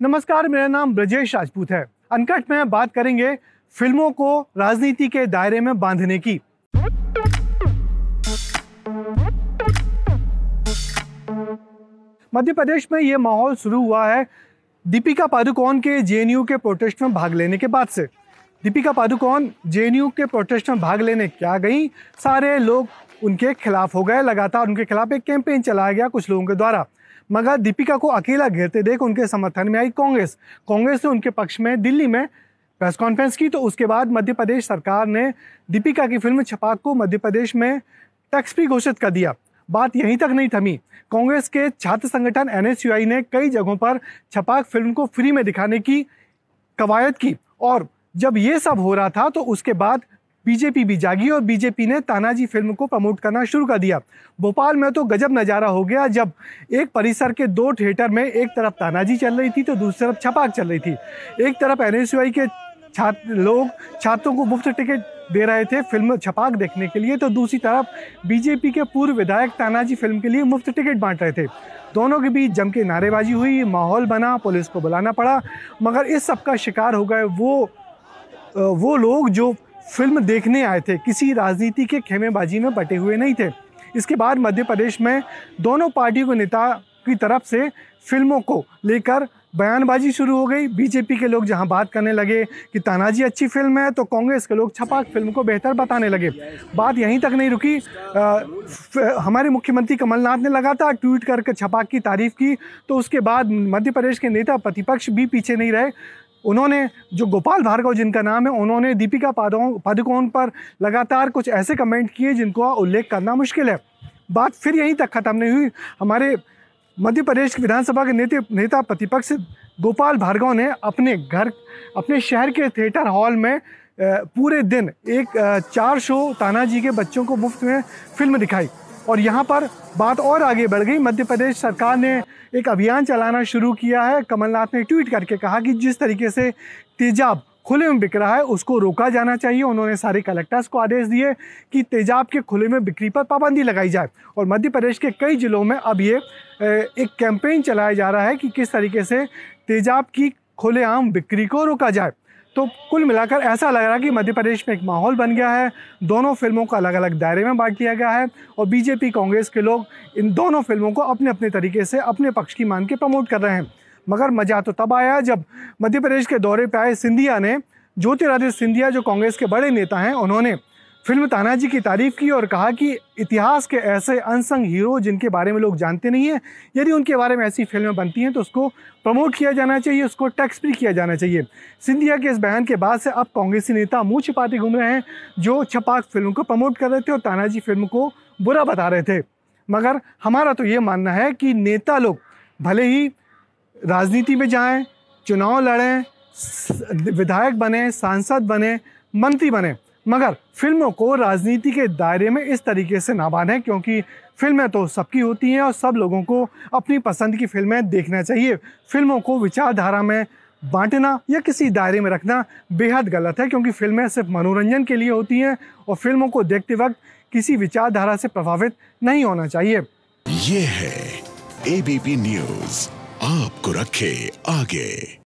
नमस्कार, मेरा नाम ब्रजेश राजपूत है। अनकट में बात करेंगे फ़िल्मों को राजनीति के दायरे में बांधने की। मध्य प्रदेश में ये माहौल शुरू हुआ है दीपिका पादुकोण के जेएनयू के प्रोटेस्ट में भाग लेने के बाद से। दीपिका पादुकोण जेएनयू के प्रोटेस्ट में भाग लेने क्या गई? सारे लोग उनके खिलाफ हो गए, लगातार उनके खिलाफ एक कैंपेन चलाया गया कुछ लोगों के द्वारा। मगर दीपिका को अकेला घेरते देख उनके समर्थन में आई कांग्रेस। कांग्रेस ने उनके पक्ष में दिल्ली में प्रेस कॉन्फ्रेंस की तो उसके बाद मध्य प्रदेश सरकार ने दीपिका की फ़िल्म छपाक को मध्य प्रदेश में टैक्स फ्री घोषित कर दिया। बात यहीं तक नहीं थमी। कांग्रेस के छात्र संगठन एनएसयूआई ने कई जगहों पर छपाक फ़िल्म को फ्री में दिखाने की कवायद की। और जब ये सब हो रहा था तो उसके बाद बीजेपी भी जागी और बीजेपी ने तानाजी फ़िल्म को प्रमोट करना शुरू कर दिया। भोपाल में तो गजब नज़ारा हो गया, जब एक परिसर के दो थिएटर में एक तरफ़ तानाजी चल रही थी तो दूसरी तरफ़ छपाक चल रही थी। एक तरफ़ एन के छात्र लोग छात्रों को मुफ़्त टिकट दे रहे थे फ़िल्म छपाक देखने के लिए तो दूसरी तरफ़ बीजेपी के पूर्व विधायक तानाजी फ़िल्म के लिए मुफ़्त टिकट बांट रहे थे। दोनों के बीच जम के नारेबाजी हुई, माहौल बना, पुलिस को बुलाना पड़ा, मगर इस सब का शिकार हो गए वो वो लोग जो फ़िल्म देखने आए थे। किसी राजनीति के खेमेबाजी में बटे हुए नहीं थे। इसके बाद मध्य प्रदेश में दोनों पार्टियों के नेता की तरफ़ से फ़िल्मों को लेकर बयानबाजी शुरू हो गई। बीजेपी के लोग जहाँ बात करने लगे कि तानाजी अच्छी फ़िल्म है तो कांग्रेस के लोग छपाक फ़िल्म को बेहतर बताने लगे। बात यहीं तक नहीं रुकी। आ, हमारे मुख्यमंत्री कमलनाथ ने लगातार ट्वीट करके छपाक की तारीफ़ की। तो उसके बाद मध्य प्रदेश के नेता प्रतिपक्ष भी पीछे नहीं रहे। उन्होंने जो गोपाल भार्गव जिनका नाम है, उन्होंने दीपिका पादुकोण पर लगातार कुछ ऐसे कमेंट किए जिनको उल्लेख करना मुश्किल है। बात फिर यहीं तक ख़त्म नहीं हुई। हमारे मध्य प्रदेश विधानसभा के नेता नेता प्रतिपक्ष गोपाल भार्गव ने अपने घर, अपने शहर के थिएटर हॉल में पूरे दिन एक चार शो तानाजी के बच्चों को मुफ़्त में फ़िल्म दिखाई। और यहाँ पर बात और आगे बढ़ गई। मध्य प्रदेश सरकार ने एक अभियान चलाना शुरू किया है। कमलनाथ ने ट्वीट करके कहा कि जिस तरीके से तेजाब खुले में बिक रहा है, उसको रोका जाना चाहिए। उन्होंने सारे कलेक्टर्स को आदेश दिए कि तेजाब के खुले में बिक्री पर पाबंदी लगाई जाए। और मध्य प्रदेश के कई जिलों में अब ये एक कैंपेन चलाया जा रहा है कि किस तरीके से तेजाब की खुलेआम बिक्री को रोका जाए। तो कुल मिलाकर ऐसा लग रहा है कि मध्य प्रदेश में एक माहौल बन गया है। दोनों फ़िल्मों को अलग अलग दायरे में बांट दिया गया है और बीजेपी, कांग्रेस के लोग इन दोनों फ़िल्मों को अपने अपने तरीके से, अपने पक्ष की मान के प्रमोट कर रहे हैं। मगर मज़ा तो तब आया जब मध्य प्रदेश के दौरे पर आए सिंधिया ने। ज्योतिरादित्य सिंधिया, जो कांग्रेस के बड़े नेता हैं, उन्होंने फ़िल्म तानाजी की तारीफ़ की और कहा कि इतिहास के ऐसे अनसंग हीरो जिनके बारे में लोग जानते नहीं हैं, यदि उनके बारे में ऐसी फ़िल्में बनती हैं तो उसको प्रमोट किया जाना चाहिए, उसको टैक्स फ्री किया जाना चाहिए। सिंधिया के इस बयान के बाद से अब कांग्रेसी नेता मुँह छिपाते घूम रहे हैं, जो छपाक फ़िल्म को प्रमोट कर रहे थे और तानाजी फ़िल्म को बुरा बता रहे थे। मगर हमारा तो ये मानना है कि नेता लोग भले ही राजनीति में जाएँ, चुनाव लड़ें विधायक बने, सांसद बने, मंत्री बने मगर फ़िल्मों को राजनीति के दायरे में इस तरीके से ना बांधें, क्योंकि फ़िल्में तो सबकी होती हैं और सब लोगों को अपनी पसंद की फ़िल्में देखना चाहिए। फ़िल्मों को विचारधारा में बांटना या किसी दायरे में रखना बेहद गलत है, क्योंकि फ़िल्में सिर्फ़ मनोरंजन के लिए होती हैं और फ़िल्मों को देखते वक्त किसी विचारधारा से प्रभावित नहीं होना चाहिए। ये है एबीपी न्यूज़ आपको रखे आगे।